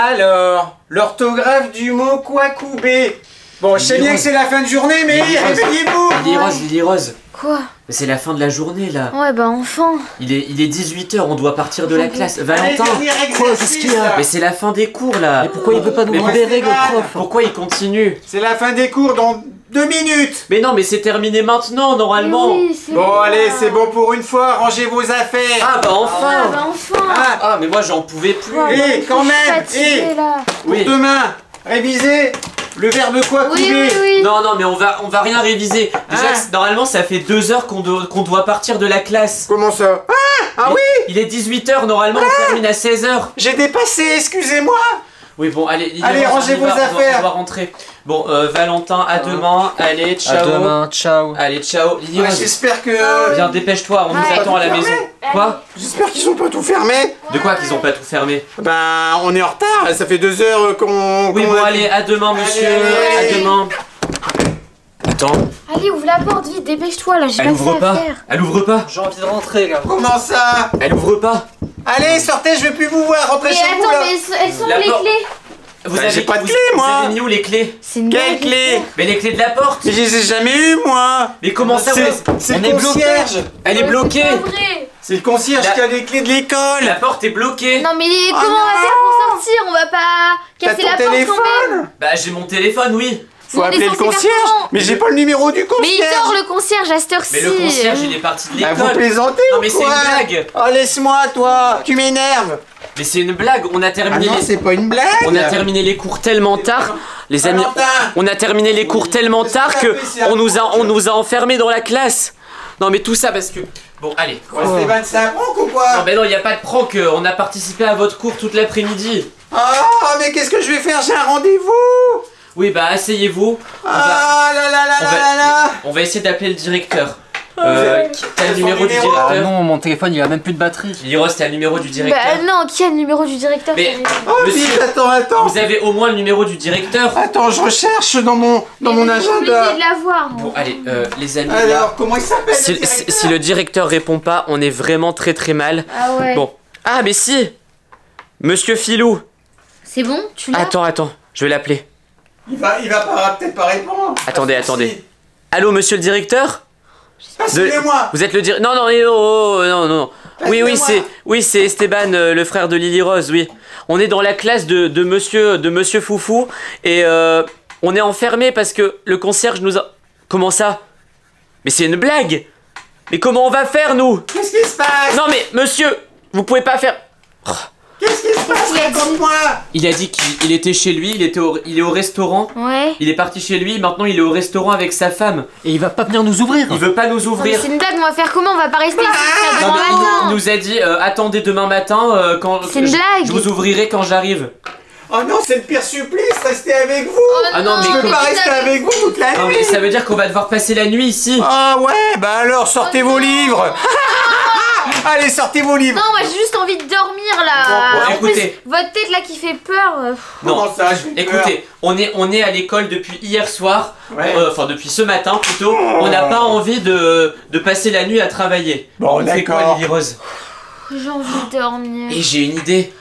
Alors, l'orthographe du mot Kwakubé. Bon, je sais bien que c'est la fin de journée, mais réveillez-vous Lily Rose, Lily Rose. Quoi Mais c'est la fin de la journée là. Ouais, bah enfin. Il est, il est 18h, on doit partir de la classe. Valentin Quoi, qu'est-ce qu'il y a. Mais c'est la fin des cours là. Mais pourquoi il veut pas nous règles, Stéphane. prof Pourquoi il continue C'est la fin des cours dans deux minutes. Mais non, mais c'est terminé maintenant normalement. Oui, Bon, bon, allez, c'est bon pour une fois, rangez vos affaires. Ah bah Ah, enfin bah enfin. Ah, Ah mais moi j'en pouvais plus. Eh, quand même, eh. là. pour Oui. demain, révisez le verbe Kwakubé. Oui, oui, oui. Non, non, mais on va, on va rien réviser. Déjà, Ah. normalement, ça fait deux heures qu'on doit, qu'on doit partir de la classe. Comment ça? Ah, ah oui, Il est 18h, normalement, on termine à 16h. j'ai dépassé, excusez-moi. Oui, bon, allez, Allez, rangez va, vos affaires. On doit rentrer. Bon, euh, Valentin, à demain. Allez, ciao. À demain, ciao. Allez, ciao. Lily Ah, Rose, J'espère que... Ah, viens, dépêche-toi, on nous attend à la Fermé. maison. Quoi J'espère qu'ils sont pas tout fermés. De quoi qu'ils ont pas tout fermé Ben, on est en retard, ça fait deux heures qu'on... Oui, bon, a- allez, à demain, monsieur. allez, allez. À demain. Attends, Allez, ouvre la porte, vite, dépêche-toi, là, j'ai elle pas ouvre pas. à faire. Elle ouvre pas. J'ai envie de rentrer, là. Comment ça Elle ouvre pas. Allez, sortez, je vais plus vous voir, rentrez Mais chez vous, attends, là. mais elles sont- La les clés Vous Bah, j'ai pas de vous- clé, vous moi. avez mis où les clés C'est une Quelle clé Mais les clés de la porte. Mais je les ai jamais eu, moi. Mais comment ça C'est vous- le est bloqué. concierge. Elle est bloquée C'est pas vrai. C'est le concierge La- qui a les clés de l'école. La porte est bloquée. Non, mais Oh comment on va faire pour sortir On va pas T'as casser ton la porte quand même. téléphone Bah j'ai mon téléphone, oui. Faut appeler le concierge. Mais j'ai pas le numéro du Mais concierge. il dort le concierge à cette heure-ci. Mais le concierge il est parti de Ah, vous l'école. plaisantez Non mais c'est une blague. Oh, laisse-moi, toi. Tu m'énerves Mais c'est une blague, on a Ah terminé non, les... c'est pas une blague On a terminé les cours tellement tard, les amis. On a terminé les cours tellement tard que on nous a prank on nous a enfermés dans la classe. Non mais tout ça parce que bon allez. Quoi, Stéphane, c'est un prank ou Non quoi mais non, il y a pas de prank, euh, on a participé à votre cours toute l'après-midi. Ah, mais qu'est-ce que je vais faire? J'ai un rendez-vous Oui, bah asseyez-vous. On va Ah là là là on là va- là là on va essayer d'appeler le directeur. Euh, t'as le numéro du numéro Ah directeur non, mon téléphone, il a même plus de batterie. Liros, t'as le numéro du directeur Bah non, qui a le numéro du directeur Mais- Oh, Monsieur- vite, attends, attends Vous avez au moins le numéro du directeur Attends, je recherche dans mon, dans mon agenda de l'avoir, moi. Bon, allez, euh, les amis, là, Alors, comment il s'appelle si, le si- directeur si le directeur répond pas, on est vraiment très très mal. Ah ouais. Bon. Ah, mais si Monsieur Filou C'est bon Tu l'as Attends, attends, je vais l'appeler. Il va, il va pas peut-être pas répondre. Attendez, que attendez. Allô, monsieur le directeur? Vous êtes le directeur Non, non, eh, oh, oh, non, non, non. Oui, oui, c'est oui, c'est Esteban, euh, le frère de Lily Rose, oui. On est dans la classe de, de monsieur de monsieur Foufou et euh, on est enfermé parce que le concierge nous a Comment ça? Mais c'est une blague. Mais comment on va faire nous? Qu'est-ce qui se passe? Non mais monsieur, vous pouvez pas faire Qu'est-ce qui se passe a dit Raconte-moi Il a dit qu'il il était chez lui, il était au, il est au restaurant. Ouais. Il est parti chez lui, maintenant il est au restaurant avec sa femme. Et il va pas venir nous ouvrir. Il veut pas nous ouvrir. c'est une blague, on va faire comment On va pas rester ici Non, demain mais il- nous a dit euh, attendez demain matin euh, quand C'est une je- blague. je vous ouvrirai quand j'arrive. Oh non, c'est le pire supplice, restez avec vous Ah non, mais Je peux comme- pas rester avec vous toute la Non nuit mais ça veut dire qu'on va devoir passer la nuit ici. Ah ouais, bah alors, sortez vos livres Allez, sortez vos livres Non, moi j'ai juste envie de dormir là. Bon, bon, en écoutez. plus, votre tête là qui fait peur. euh, Non. Comment ça, je Écoutez, on est on est à l'école depuis hier soir, Ouais. euh, enfin depuis ce matin plutôt. On n'a pas envie de, de passer la nuit à travailler. Bon, on fait quoi d'accord. Lily Rose J'ai envie de dormir. Et j'ai une idée.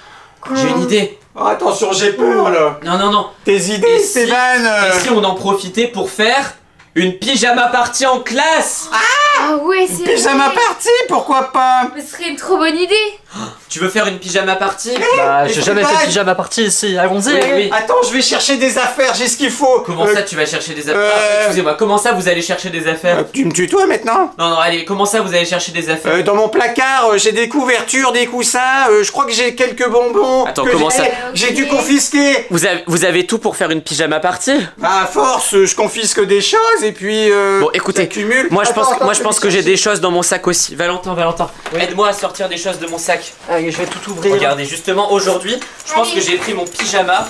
J'ai une idée. Oh, attention, j'ai peur là Non non non. Tes idées, si- Stéphane euh, Et si on en profitait pour faire une pyjama party en classe Ah ouais, c'est Pyjama vrai. party, pourquoi pas Ce serait une trop bonne idée. Tu veux faire une pyjama party Bah, Et j'ai jamais fait de pyjama party ici. Allons-y. Oui, allez. oui. Attends, je vais chercher des affaires, j'ai ce qu'il faut Comment Euh, ça tu vas chercher des affaires euh, Ah, Excusez-moi, comment ça vous allez chercher des affaires euh, Tu me tutoies maintenant Non non allez, comment ça vous allez chercher des affaires Euh, dans mon placard, euh, j'ai des couvertures, des coussins, euh, je crois que j'ai quelques bonbons. Attends, que comment j'ai- ça Eh, J'ai dû confisquer. vous avez, vous avez tout pour faire une pyjama party Bah, à force, euh, je confisque des choses et puis. euh, Bon, écoutez. Moi je pense, moi je pense que j'ai des choses dans mon sac aussi. Valentin, Valentin, aide-moi à sortir des choses de mon sac. Allez, je vais tout ouvrir. Regardez, justement aujourd'hui, je pense Allez. que j'ai pris mon pyjama.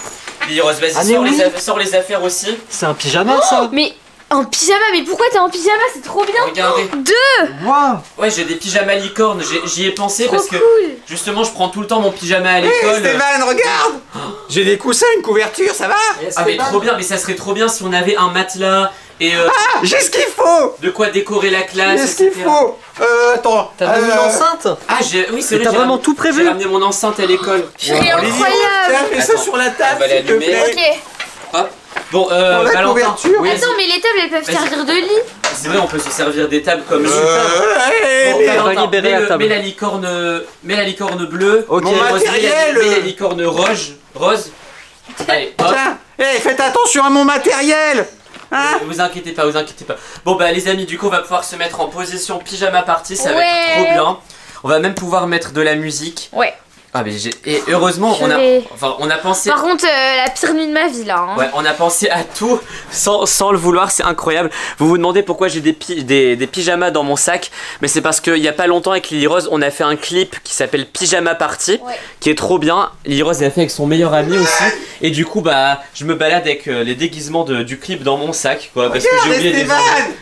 Lily Rose, vas-y, Ah, mais sors, oui. les aff- sors les affaires aussi. C'est un pyjama ça? Mais en pyjama, mais pourquoi t'es en pyjama? C'est trop bien. Regardez. Waouh Ouais, j'ai des pyjamas licornes, j'ai- j'y ai pensé Trop parce que cool. justement je prends tout le temps mon pyjama à l'école. Stéphane, regarde J'ai des coussins, une couverture, ça va? Ah mais trop bien, mais ça serait trop bien si on avait un matelas et euh, Ah, j'ai ce qu'il faut de quoi décorer la classe. J'ai ce qu'il faut Euh, attends. T'as venu euh, une enceinte Ah j'ai, oui c'est Mais vrai. t'as vraiment ram- tout prévu? J'ai ramené mon enceinte à l'école. C'est incroyable. Tiens, mets ça sur la table, s'il te plaît. Ok. Bon, euh, Pour la Valentin. couverture. Oui, Attends, mais les tables elles peuvent Vas-y. servir de lit. c'est vrai, on peut se servir des tables comme Euh, ça. hey, Bon, mais- Valentin, on va libérer mets, la le- table. mets la licorne, mets la licorne bleue. Ok. Mon Rose, mets la- matériel. Mets la licorne rose. Rose. Allez, hop. Tiens, hey, faites attention à mon matériel Hein Vous inquiétez pas, vous inquiétez pas. Bon bah les amis, du coup on va pouvoir se mettre en position pyjama party, ça va Ouais. être trop bien. On va même pouvoir mettre de la musique. Ouais. Ah mais j'ai et heureusement Je on a vais- enfin on a pensé Par contre, euh, la pire nuit de ma vie là. hein. Ouais, on a pensé à tout sans, sans le vouloir, c'est incroyable. Vous vous demandez pourquoi j'ai des, pi- des, des pyjamas dans mon sac, mais c'est parce qu'il y a pas longtemps avec Lily Rose, on a fait un clip qui s'appelle Pyjama Party, Ouais. qui est trop bien. Lily Rose l'a fait avec son meilleur ami aussi, et du coup bah je me balade avec euh, les déguisements de- du clip dans mon sac, quoi, parce que j'ai oublié des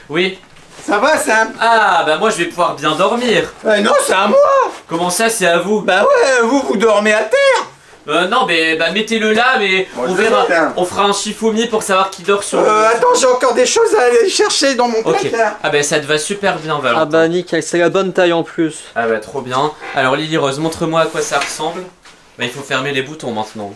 Oui. Ça va, c'est un... Ah bah moi je vais pouvoir bien dormir. Euh, non, c'est à moi Comment ça c'est à vous? Bah ouais, vous, vous dormez à terre Euh, Non mais bah mettez-le là, mais Bon, on verra. faire. On fera un chifoumi pour savoir qui dort sur. le- Euh, attends, j'ai encore des choses à aller chercher dans mon Ok. placard. Ah bah ça te va super bien Valentin. Ah bah nickel, c'est la bonne taille en plus. Ah bah trop bien. Alors Lily Rose, montre-moi à quoi ça ressemble. Bah il faut fermer les boutons maintenant.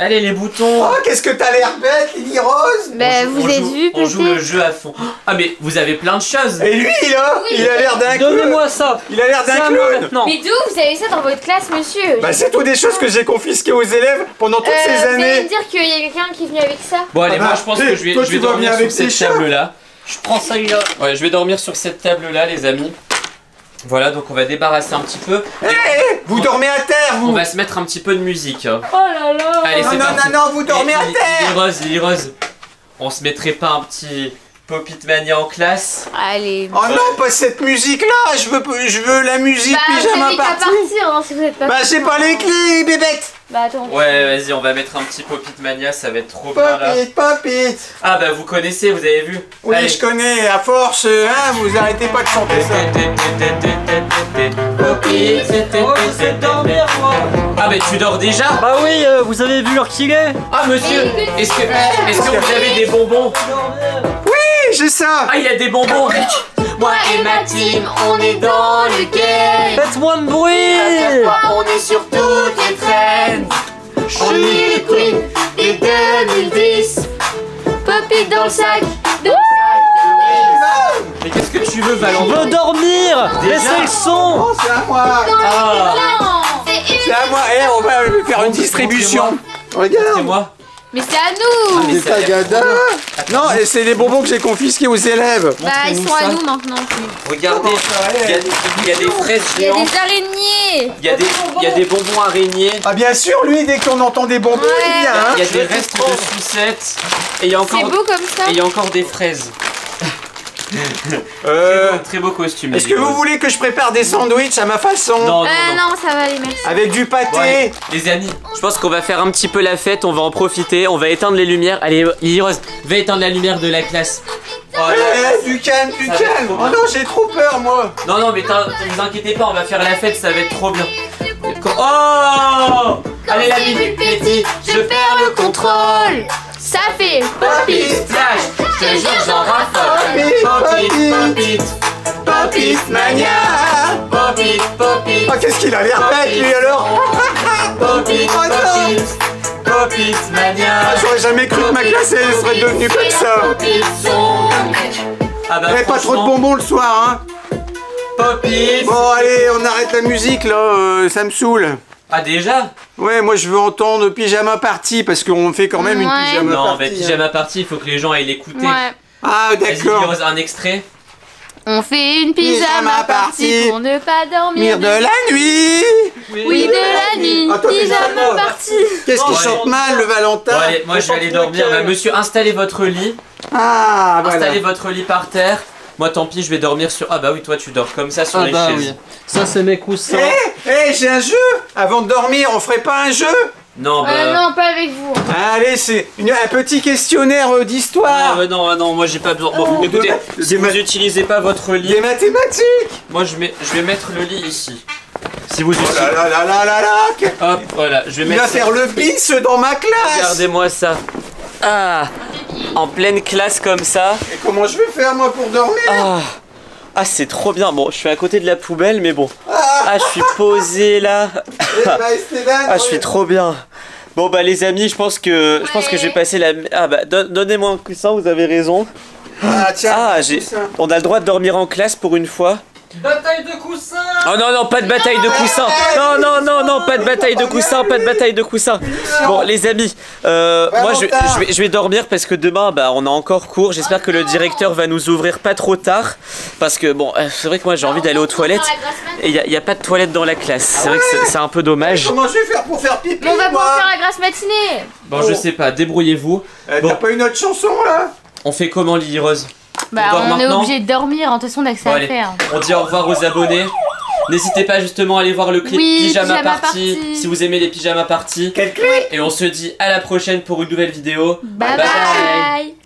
Allez les boutons. Oh, qu'est-ce que t'as l'air bête, Lily Rose Bah, On joue- vous joue- vu On joue le jeu à fond. Ah mais vous avez plein de choses Et lui, là, Oui. il a l'air d'un clown. Donnez-moi ça. Il a l'air d'un clown. maintenant. Mais d'où vous avez ça dans votre classe, monsieur Bah c'est tout des choses que j'ai confisquées aux élèves pendant toutes Euh, ces Vous allez années me dire qu'il y a quelqu'un qui est venu avec ça Bon allez Ah bah, moi je pense que je vais, toi, je vais tu vas dormir sur cette chats. table là. Je prends ça là Ouais je vais dormir sur cette table là les amis. Voilà donc on va débarrasser un petit peu. Hé, hé, vous dormez à terre, On vous va se mettre un petit peu de musique. hein. Oh là là Allez Non, non, parti. non, non, vous dormez Et- à terre Lily Rose, Lily Rose. On se mettrait pas un petit Popit Mania en classe? Allez. Oh non, pas cette musique-là Je veux, je veux la musique Bah, pyjama party partir hein, si vous êtes pas Bah j'ai pas les clés, bébête Bah, attends. Ouais, vas-y, on va mettre un petit Popit Mania, ça va être trop bien là. Popit, popit Ah bah vous connaissez, vous avez vu Oui, Allez. je connais, à force, hein, vous arrêtez pas de chanter ça. Popit, Oh, sais dormir moi Ah bah tu dors déjà? Bah oui, euh, vous avez vu l'heure qu'il est? Ah monsieur, est-ce que, est-ce que vous avez des bonbons? Oui, j'ai ça Ah il y a des bonbons Moi et ma team, on est dans le game. Faites moins de bruit. On est sur toutes les traînes. On est les queens des 2010 Poppy dans le sac. Mais qu'est-ce que tu veux Je Valentin veux dormir. Déjà Laissez le son. Oh, c'est à moi. Ah. Non C'est C'est à moi, eh, on va faire une distribution. C'est Regarde moi Mais c'est à nous. Mais C'est Tagada Non, et c'est les bonbons que j'ai confisqués aux élèves. Bah, ils sont à nous maintenant. Regardez, il y, a des- il y a des fraises Il y a géantes. des araignées. Il y, a des, il y a des bonbons araignées. Ah bien sûr, lui, dès qu'on entend des bonbons, il vient, hein. Il y a des restes de sucettes. Et il y a C'est encore, beau comme ça. et il y a encore des fraises Euh, Très beau costume Est-ce que vous voulez que je prépare des sandwichs à ma façon Non, non, non non, ça va aller, merci. Avec du pâté les amis, je pense qu'on va faire un petit peu la fête, on va en profiter, on va éteindre les lumières. Allez, Lily Rose, va éteindre la lumière de la classe. Oh, là. Eh, du calme, du Ça calme Oh non, j'ai trop peur, moi Non, non, mais t'in- vous inquiétez pas, on va faire la fête, ça va être trop bien. Oh Allez, la minute je perds le contrôle. Ça fait Popit, flash, je te jure, j'en raffole. Popit, Popit, popit, Popit Mania popit, popit. Oh, qu'est-ce qu'il a l'air bête, lui, alors Popit, non. popit, popit, mania. Ah, J'aurais jamais cru que ma classe, elle serait devenue comme ça Popit, son. Ah bah, pas trop de bonbons le soir, hein Popit. Bon, allez, on arrête la musique, là, euh, ça me saoule Ah, déjà? Ouais, moi, je veux entendre Pyjama Party, parce qu'on fait quand même une Ouais. Pyjama Non, Party mais hein. pyjama party, il faut que les gens aillent l'écouter. Ouais. Ah, Vas-y, d'accord Rose, un extrait. On fait une Pyjama pyjama party. party pour ne pas dormir. Mire de la nuit Oui, de la nuit. Attends, Pyjama party. Qu'est-ce qu'il Bon, chante mal, le Valentin Bon, allez, moi je vais aller dormir. Bah, monsieur, installez votre lit. Ah, voilà Installez votre lit par terre. Moi, tant pis, je vais dormir sur. Ah, bah oui, toi, tu dors comme ça sur Ah les bah chaises. oui. Ça c'est mes coussins. Eh, eh, j'ai un jeu Avant de dormir, on ferait pas un jeu Non, bah. Euh, non, pas avec vous. Allez, c'est une- un petit questionnaire euh, Ah, d'histoire bah non, ah non, moi j'ai pas besoin. Bon, Oh, écoutez, de- si de- vous utilisez pas votre lit, Des mathématiques moi je, mets, je vais mettre le lit ici. Si vous Oh utilisez... là là là là là là Hop, voilà, je vais Il mettre... va faire le bis dans ma classe Regardez-moi ça. Ah, en pleine classe comme ça. Et comment je vais faire moi pour dormir? Ah, ah c'est trop bien. Bon, je suis à côté de la poubelle, mais bon. Ah, je suis posé là. Eh ben, Ah, je suis trop bien. Bon bah les amis, je pense que je pense que je vais passer la. Ah bah don- donnez-moi un coussin, vous avez raison. Ah tiens, Ah, j'ai. On a le droit de dormir en classe pour une fois? Bataille de coussins Oh non non, pas de bataille de coussins. Non non non non, pas de bataille de coussins, pas de bataille de coussins. Bon les amis, euh, moi je, je vais, je vais dormir parce que demain bah on a encore cours. J'espère que le directeur va nous ouvrir pas trop tard parce que bon euh, c'est vrai que moi j'ai envie d'aller aux toilettes et il y, a- pas de toilette dans la classe. C'est vrai que c'est- c'est un peu dommage. Comment je vais faire pour faire pipi Mais on va pouvoir faire la grasse matinée. Bon je sais pas, débrouillez-vous. Eh, Bon. T'as pas une autre chanson là? On fait comment Lily Rose? Bah, on est obligé de dormir. De toute façon, on a que ça Bon, à faire. On dit au revoir aux abonnés. N'hésitez pas justement à aller voir le clip Oui, Pyjama, Pyjama Party, Party. si vous aimez les Pyjama Party. Quel clip Et on se dit à la prochaine pour une nouvelle vidéo. Bye Bye. bye.